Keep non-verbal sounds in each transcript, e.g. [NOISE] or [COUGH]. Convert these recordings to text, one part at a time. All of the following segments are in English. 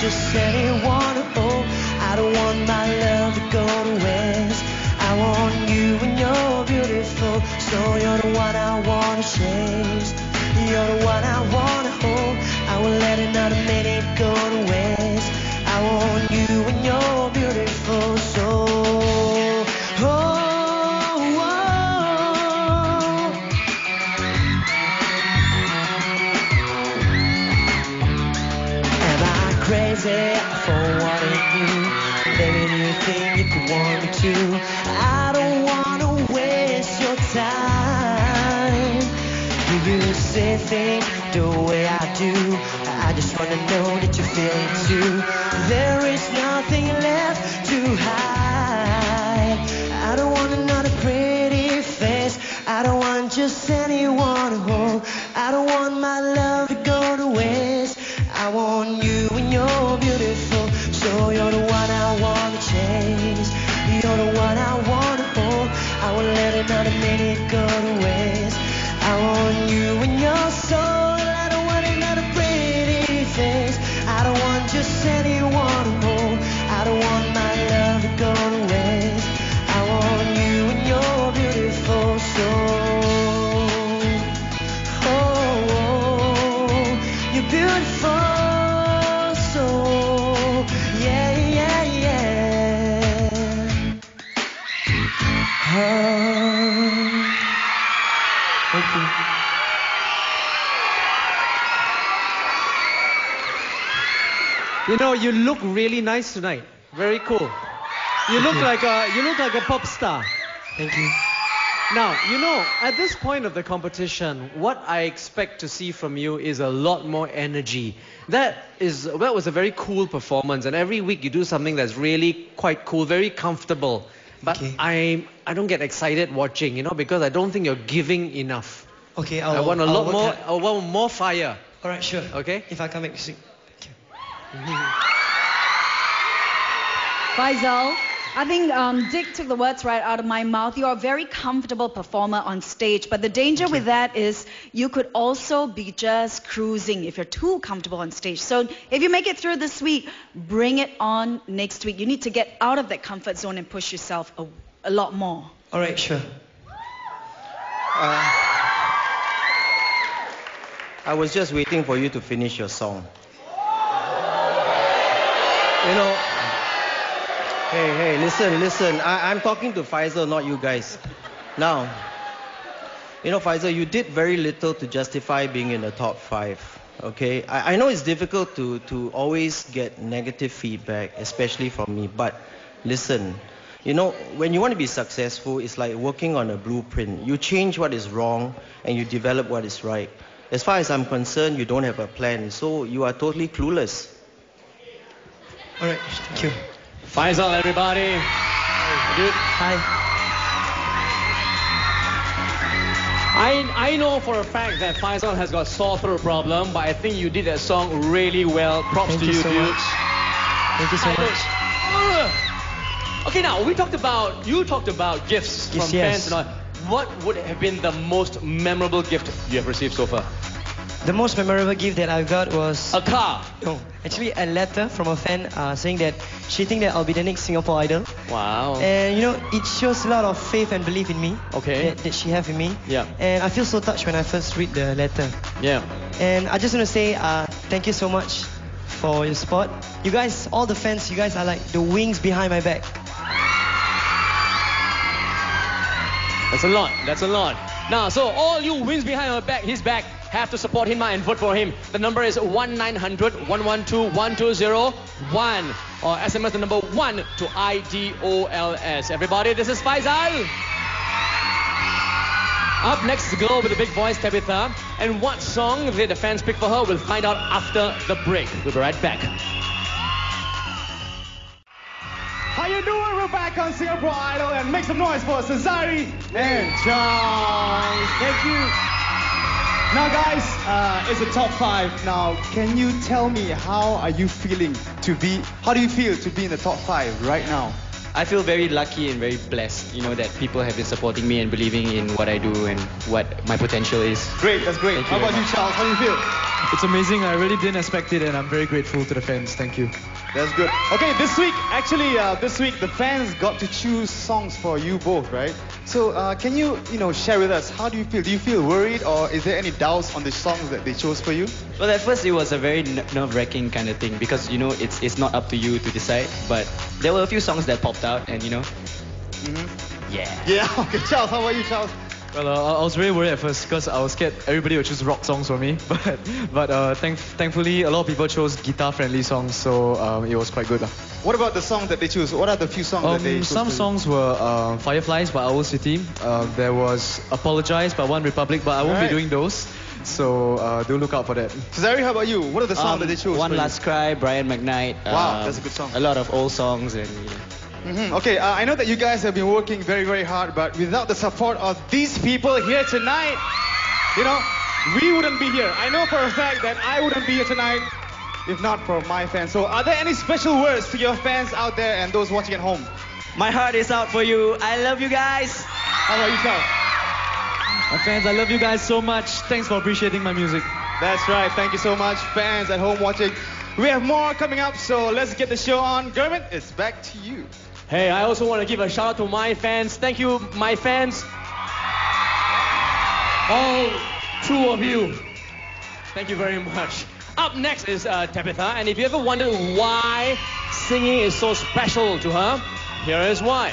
just anyone. Crazy for wanting you? Maybe you think you want me to. I don't wanna waste your time. Do you say things the way I do? I just wanna know that you feel it too. There is nothing left to hide. I don't want another pretty face. I don't want just anyone. I don't want my love to go to waste. I want you Thank you. You know, you look really nice tonight. Very cool. You look like a you look like a pop star. Thank you. Now, you know, at this point of the competition, what I expect to see from you is a lot more energy. That is that was a very cool performance, and every week you do something that's really quite cool, very comfortable. But Okay. I I don't get excited watching, you know, because I don't think you're giving enough. Okay, I'll, I want a I'll lot more. hard. I want more fire. All right, sure. Okay. If I can make next week. Thank you. [LAUGHS] [LAUGHS] Faisal, I think um, Dick took the words right out of my mouth. You are a very comfortable performer on stage, but the danger with that is you could also be just cruising if you're too comfortable on stage. So if you make it through this week, bring it on next week. You need to get out of that comfort zone and push yourself a, a lot more. All right, sure. Uh, I was just waiting for you to finish your song. You know, hey, hey, listen, listen. I, I'm talking to Faisal, not you guys. Now, you know, Faisal, you did very little to justify being in the top five. Okay, I, I know it's difficult to, to always get negative feedback, especially from me, but listen, you know, when you want to be successful, it's like working on a blueprint. You change what is wrong and you develop what is right. As far as I'm concerned, you don't have a plan, so you are totally clueless. All right, thank you. Faisal, everybody. Dude, Hi. I, I know for a fact that Faisal has got sore throat problem, but I think you did that song really well. Props Thank to you you, so dude. much. Thank you so I much. Ugh. Okay, now we talked about you talked about gifts Yes, from yes. fans and all. What would have been the most memorable gift you have received so far? The most memorable gift that I got was A car. no, actually a letter from a fan uh, saying that she think that I'll be the next Singapore Idol. Wow. And you know, it shows a lot of faith and belief in me. Okay. That, that she have in me. Yeah. And I feel so touched when I first read the letter. yeah. And I just want to say uh, thank you so much for your support. You guys, all the fans, you guys are like the wings behind my back. That's a lot. That's a lot. Now, so all you wings behind our back, his back, have to support him and vote for him. The number is 1-900-112-1201 or SMS the number 1 to IDOLS. Everybody, this is Faisal. Up next is a girl with a big voice, Tabitha. And what song did the fans pick for her? We'll find out after the break. We'll be right back. How you doing? We're back on Singapore Idol and make some noise for Sezairi and Charles. Thank you. Now, guys, uh, it's a top five. Now, can you tell me how are you feeling to be? How do you feel to be in the top five right now? I feel very lucky and very blessed, you know, that people have been supporting me and believing in what I do and what my potential is. Great, that's great. Thank how about you, Charles? How do you feel? I It's amazing. I really didn't expect it, and I'm very grateful to the fans. Thank you. That's good. Okay, this week, actually, uh, this week the fans got to choose songs for you both, right? So, uh, can you, you know, share with us how do you feel? Do you feel worried, or is there any doubts on the songs that they chose for you? Well, at first it was a very n- nerve-wracking kind of thing because you know it's it's not up to you to decide. But there were a few songs that popped out, and you know, yeah. Yeah. [LAUGHS] Okay, Charles, how about you, Charles? Well, uh, I was really worried at first because I was scared everybody would choose rock songs for me. [LAUGHS] But but uh, thank- thankfully, a lot of people chose guitar-friendly songs, so um, it was quite good. lah. What about the songs that they choose? What are the few songs that they Um, chose some songs were uh, Fireflies by Owl City. Uh, there was Apologize by One Republic, but I won't Right. be doing those. So uh, do look out for that. Sezairi, how about you? What are the songs Um, that they chose One for you? Last Cry, Brian McKnight. Wow, um, that's a good song. A lot of old songs and. You know. Mhm. Okay, uh, I know that you guys have been working very, very hard, but without the support of these people here tonight, you know, we wouldn't be here. I know for a fact that I wouldn't be here tonight if not for my fans. So, are there any special words to your fans out there and those watching at home? My heart is out for you. I love you guys. How about you, Charles? My fans, I love you guys so much. Thanks for appreciating my music. That's right. Thank you so much, fans at home watching. We have more coming up, so let's get the show on. German, it's back to you. Hey, I also want to give a shout out to my fans. Thank you, my fans. All two of you. Thank you very much. Up next is uh, Tabitha, and if you ever wondered why singing is so special to her, here is why.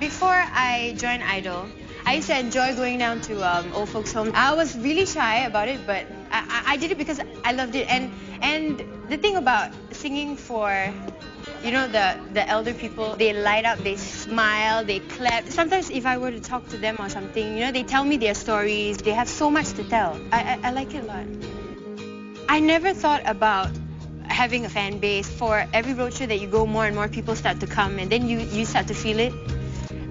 Before I joined Idol, I used to enjoy going down to um, old folks' home. I was really shy about it, but I, I- I did it because I loved it. And and the thing about singing for, you know, the the elder people, they light up, they smile, they clap. Sometimes if I were to talk to them or something, you know, they tell me their stories. They have so much to tell. I, I, I like it a lot. I never thought about having a fan base. For every roadshow that you go, more and more people start to come, and then you you start to feel it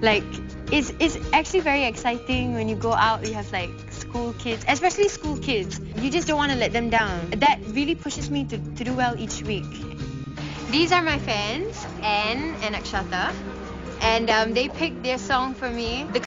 like it's it's actually very exciting when you go out you have like school kids especially school kids you just don't want to let them down that really pushes me to, to do well each week these are my fans Anne and Akshata. And um, they picked their song for me. The